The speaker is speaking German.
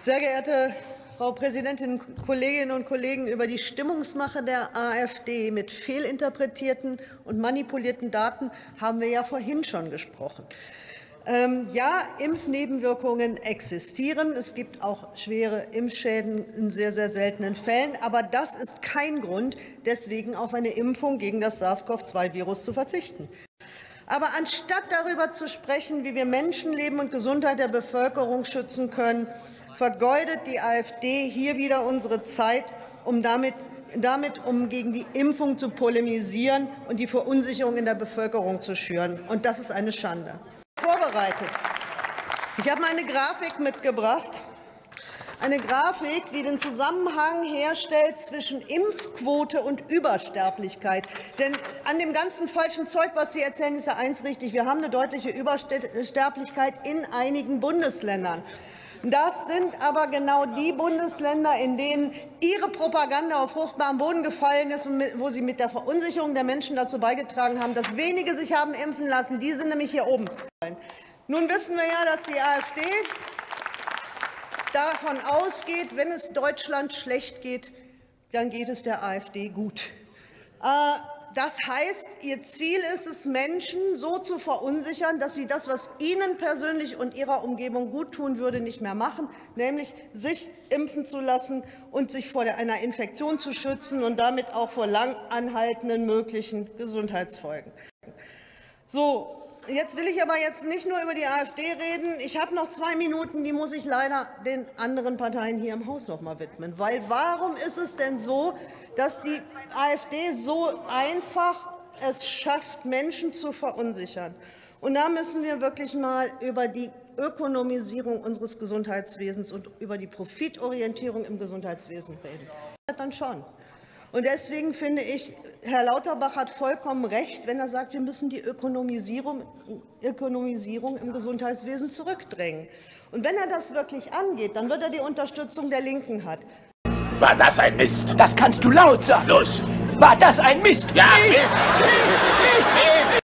Sehr geehrte Frau Präsidentin, Kolleginnen und Kollegen! Über die Stimmungsmache der AfD mit fehlinterpretierten und manipulierten Daten haben wir ja vorhin schon gesprochen. Ähm, ja, Impfnebenwirkungen existieren. Es gibt auch schwere Impfschäden in sehr, sehr seltenen Fällen. Aber das ist kein Grund, deswegen auf eine Impfung gegen das SARS-CoV-2-Virus zu verzichten. Aber anstatt darüber zu sprechen, wie wir Menschenleben und Gesundheit der Bevölkerung schützen können, vergeudet die AfD hier wieder unsere Zeit, um damit, damit um gegen die Impfung zu polemisieren und die Verunsicherung in der Bevölkerung zu schüren. Und das ist eine Schande. Vorbereitet. Ich habe eine Grafik mitgebracht. Eine Grafik, die den Zusammenhang herstellt zwischen Impfquote und Übersterblichkeit. Denn an dem ganzen falschen Zeug, was Sie erzählen, ist ja eins richtig. Wir haben eine deutliche Übersterblichkeit in einigen Bundesländern. Das sind aber genau die Bundesländer, in denen Ihre Propaganda auf fruchtbaren Boden gefallen ist und wo Sie mit der Verunsicherung der Menschen dazu beigetragen haben, dass wenige sich haben impfen lassen. Die sind nämlich hier oben. Nun wissen wir ja, dass die AfD davon ausgeht, wenn es Deutschland schlecht geht, dann geht es der AfD gut. Äh, das heißt, ihr Ziel ist es, Menschen so zu verunsichern, dass sie das, was ihnen persönlich und ihrer Umgebung gut tun würde, nicht mehr machen, nämlich sich impfen zu lassen und sich vor einer Infektion zu schützen und damit auch vor lang anhaltenden möglichen Gesundheitsfolgen. So, Jetzt will ich aber jetzt nicht nur über die AfD reden. Ich habe noch zwei Minuten, die muss ich leider den anderen Parteien hier im Haus noch mal widmen. Weil warum ist es denn so, dass die AfD so einfach es schafft, Menschen zu verunsichern? Und da müssen wir wirklich mal über die Ökonomisierung unseres Gesundheitswesens und über die Profitorientierung im Gesundheitswesen reden. Dann schon. Und deswegen finde ich, Herr Lauterbach hat vollkommen recht, wenn er sagt, wir müssen die Ökonomisierung, Ökonomisierung im Gesundheitswesen zurückdrängen. Und wenn er das wirklich angeht, dann wird er die Unterstützung der Linken haben. War das ein Mist? Das kannst du laut sagen. Los! War das ein Mist? Ja, Mist! Mist! Mist! Mist!